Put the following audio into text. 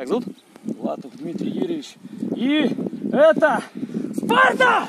Как зовут? Латов Дмитрий Юрьевич. И это Спарта!